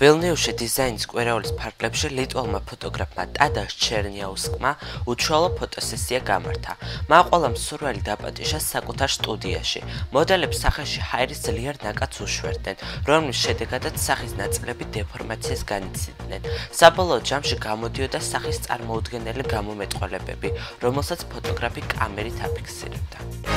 ვილნიუსში დიზაინის კვერეულის ფარგლებში ლიტვალმა ფოტოგრაფმა ტადაშ ჩერნიაუსკმა უშუალო ფოტოსესია გამართა. მან ყველა მსურველი დაპატიჟა საკუთარ სტუდიაში. მოდელებს სახეში ჰაერის ძლიერ ნაკადს უშვერდნენ, რომლის შედეგადაც სახის ნაწილები დეფორმაციას განიცდიდნენ. საბოლოო ჯამში გამოდიოდა სახის წარმოუდგენელი გამომეტყველებები, რომელსაც ფოტოგრაფი კამერით აფიქსირებდა.